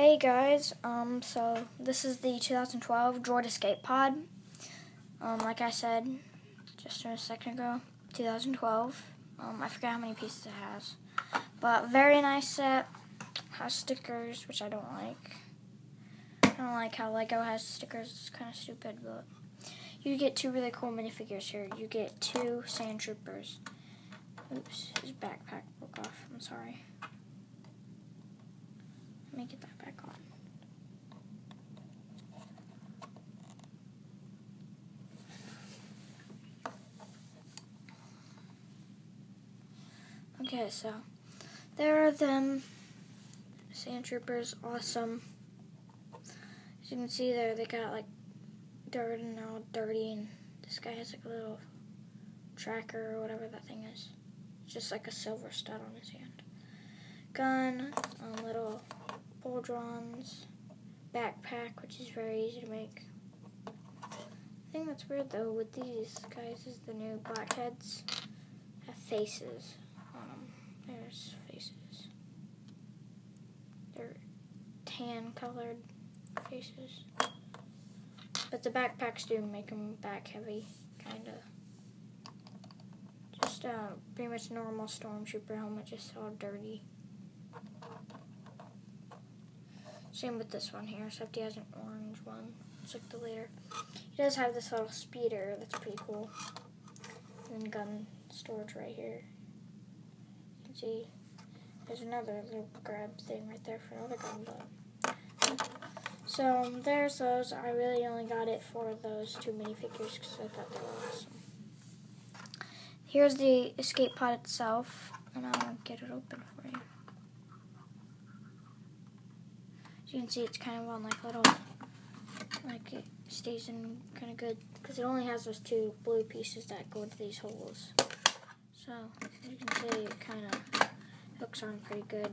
Hey guys, um, so this is the 2012 Droid Escape Pod. Um, like I said just a second ago, 2012. Um, I forgot how many pieces it has, but very nice set. Has stickers, which I don't like. I don't like how Lego has stickers. It's kind of stupid, but you get two really cool minifigures here. You get two Sand Troopers. Oops, his backpack broke off. I'm sorry. Me get that back on. Okay, so there are them. Sand Troopers, awesome. As you can see there, they got like dirt and all dirty, and this guy has like a little tracker or whatever that thing is. It's just like a silver stud on his hand. Gun, um, little pauldrons, backpack, which is very easy to make. The thing that's weird though with these guys is the new blackheads have faces on them. There's faces. They're tan colored faces. But the backpacks do make them back heavy, kinda. Just uh, pretty much normal stormtrooper helmet, just all dirty. Same with this one here, except he has an orange one. It's like the later. He does have this little speeder that's pretty cool. And gun storage right here. You can see there's another little grab thing right there for another gun but so there's those. I really only got it for those two minifigures because I thought they were awesome. Here's the escape pod itself, and I'll get it open for you. As you can see, it's kind of on like little, like it stays in kind of good because it only has those two blue pieces that go into these holes. So as you can see, it kind of hooks on pretty good.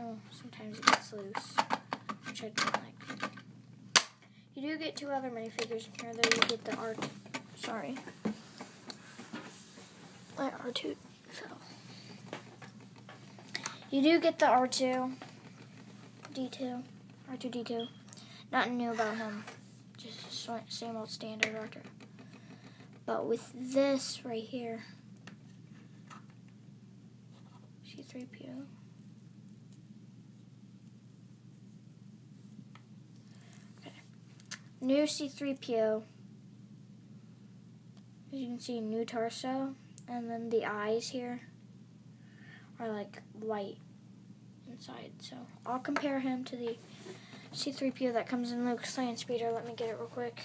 Oh, sometimes it gets loose, which I don't like. You do get two other minifigures in here, though. You get the R. Sorry, my R2 fell. You do get the R2 D2. R2D2. Nothing new about him. Just same old standard R2. But with this right here, C3PO. Okay. New C3PO. As you can see, new torso. And then the eyes here are like white inside. So I'll compare him to the C3PO that comes in Luke's Land Speeder. Let me get it real quick.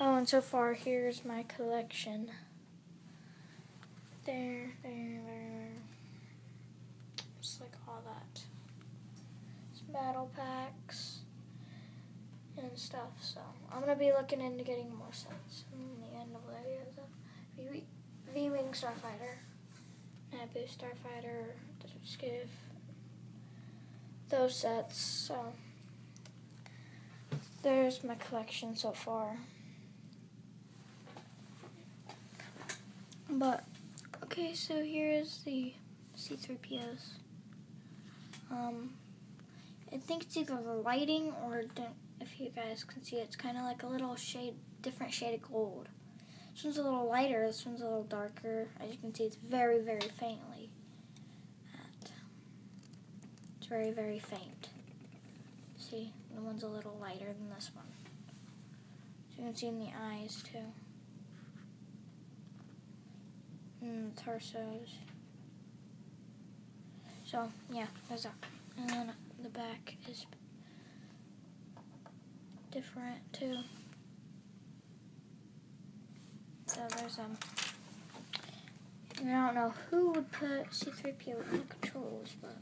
Oh, and so far, here's my collection. There, there, there. Just like all that. Some battle packs and stuff. So I'm gonna be looking into getting more sets in the end of the video. V-Wing Starfighter, Naboo Starfighter, Desert Skiff, those sets. So there's my collection so far. But okay, so here is the C3POs. Um, I think it's either the lighting or if you guys can see, it's kind of like a little shade, different shade of gold. This one's a little lighter. This one's a little darker. As you can see, it's very, very faintly It's very, very faint. See, the one's a little lighter than this one. So you can see in the eyes too. And the torsos. So, yeah, there's that. And then the back is different too. So there's um I don't know who would put C3PO in the controls, but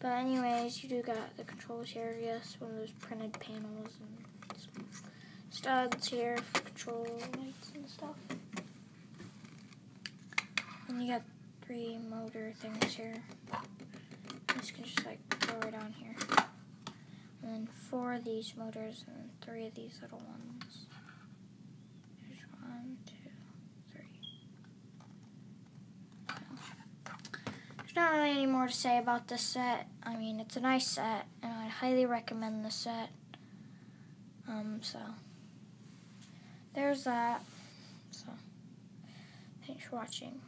But anyways, you do got the controls here. Yes, one of those printed panels and studs here for control lights and stuff. And you got three motor things here. This can just like go right on here. And then four of these motors and three of these little ones. There's one, two, three. There's not really any more to say about this set. I mean, it's a nice set, and I highly recommend this set. Um, so there's that. So thanks for watching.